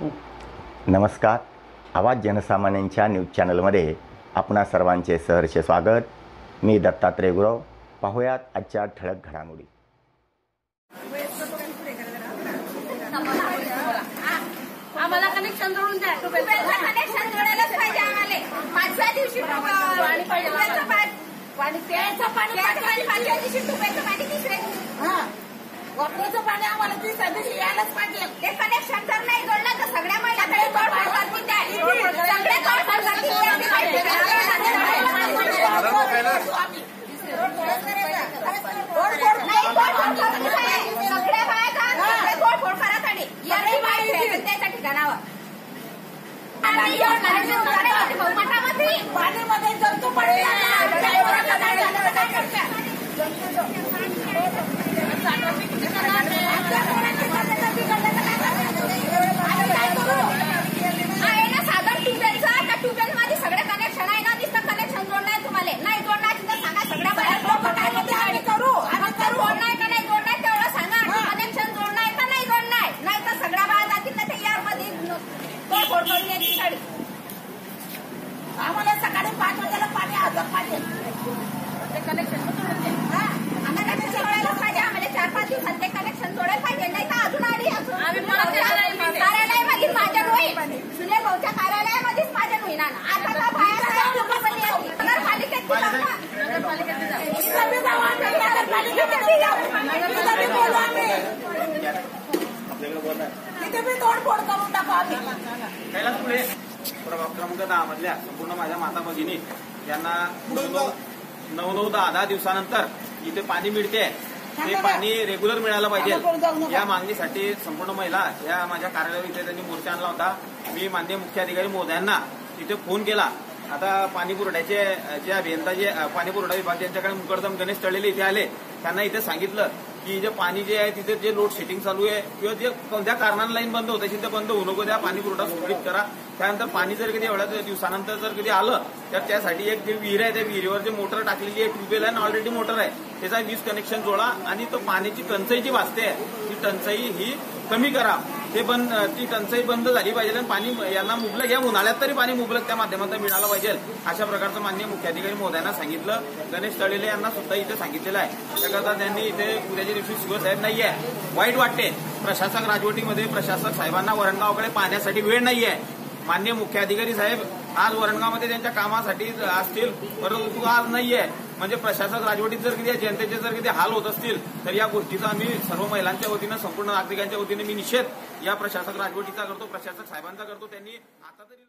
नमस्कार. आवाज जनसामान्यांच्या न्यूज चॅनलमध्ये आपणा सर्वांचे सहर्ष स्वागत. मी दत्तात्रय गुरव. पाहूयात आजच्या ठळक घडामोडी. आम्हाला कनेक्शन जोडून द्या ट्यूबवेलचं कनेक्शन जोडायलाच पाहिजे आम्हाला पाचव्या दिवशी पाणी पाहिजे ट्यूबवेलचं पाणी पाणी प्यायचं पाणी प्यायचं पाणी पाचव्या दिवशी ट्यूबवेलचं पाणी तिसऱ्या दिवशी हा वापरायचं पाणी आम्हाला तिसऱ्या दिवशी यायलाच पाहिजे ते कनेक्शन जर नाही जोडलं तर सगळ्या महिलाकडे तोडफोड करतील त्या. सगळे तोडफोड करतील ते माहिती नाही, तोडफोड करतील काय? सगळे बायका सगळे तोडफोड करत आणि यांची माहिती आहे त्याच्या ठिकाणावर पाण्यामध्ये जंतू पडले ना साधन ट्यूबवेलचं त्या ट्यूबवेल मध्ये सगळे कनेक्शन आहे ना नुसतं कनेक्शन जोडलं आहे तुम्हाला नाही जोडणार तर सांगा सगळ्या बाहेर लोक काय म्हणते आम्ही करू आम्ही करू जोडणार का नाही जोडणार तेवढं सांगा कनेक्शन जोडणार का नाही जोडणार नाही तर सगळ्या बाहेर जातील ना ते यारमध्ये तोडफोड करून यायची गाडी आम्हाला सकाळी पाच वाजेला पाणी हजर पाहिजे ते कनेक्शन हा आम्हाला कनेक्शन जोडायलाच पाहिजे आम्हाला चार पाच दिवसात ते कनेक्शन जोडायला पाहिजे नाही तर अजून आधी अजून आम्ही कार्यालयामध्ये- कार्यालयामध्ये माझ्या होईल सुने भाऊच्या कार्यालयामध्येच माझ्या होईल आता तर बाहेर आहे, लोकं पण येतील. नगरपालिकेत ती जागा. तिथं बी जाऊ आम्ही नगरपालिकेमध्ये जाऊ. तिथं बी बोलू आम्ही तिथे बी तोडफोड करून टाकू आम्ही कैलास पुढे प्रभाग क्रमांक दहा मधल्या संपूर्ण माझ्या माता भगिनी यांना नऊ नऊ नऊ दहा दहा दिवसानंतर इथे पाणी मिळते ते पाणी रेग्युलर मिळालं पाहिजे या मागणीसाठी संपूर्ण महिला या माझ्या कार्यालयात इथे त्यांनी मोर्चा आणला होता मी मान्य मुख्याधिकारी महोदयांना तिथे फोन केला आता पाणी पुरवठ्याचे जे अभियंता जे पाणी पुरवठा विभाग यांच्याकडे मुकरदम गणेश तळेले इथे आले त्यांना इथे सांगितलं की जे पाणी जे आहे तिथे जे लोड शेटिंग चालू आहे किंवा जे कोणत्या कारणाने लाईन बंद होत असेल ते बंद होऊ नको द्या पाणी पुरवठा सुरळीत करा. त्यानंतर पाणी जर कधी एवढ्या दिवसानंतर जर कधी आलं तर त्यासाठी एक जे विहीर आहे त्या विहिरीवर जे मोटर टाकलेली आहे ट्यूबवेल आहे ऑलरेडी मोटर आहे त्याचा वीज कनेक्शन जोडा आणि तो पाण्याची टंचाई जी वाचते ती टंचाई ही कमी करा. ते बंद ती टंचाई बंद झाली पाहिजे आणि पाणी यांना मुबलक या उन्हाळ्यात तरी पाणी मुबलक त्या माध्यमातून मिळालं पाहिजे. अशा प्रकारचं मान्य मुख्याधिकारी महोदयांना सांगितलं. गणेश तळेले यांना सुद्धा इथे सांगितलेलं आहे. त्याकरता त्यांनी इथे उद्याच्या दिवशी शिवसाहेब आहे वाईट वाटते. प्रशासक राजवटीमध्ये प्रशासक साहेबांना वरणगावकडे पाहण्यासाठी वेळ नाहीये. मान्य मुख्याधिकारी साहेब आज वरणगावमध्ये त्यांच्या कामासाठी असतील परंतु आज नाहीये. म्हणजे प्रशासक राजवटीत जर किती जनतेचे जर किती हाल होत असतील तर या गोष्टीचा आम्ही सर्व महिलांच्या वतीनं संपूर्ण नागरिकांच्या वतीने मी निषेध या प्रशासक राजवटीचा करतो प्रशासक साहेबांचा करतो त्यांनी आता तरी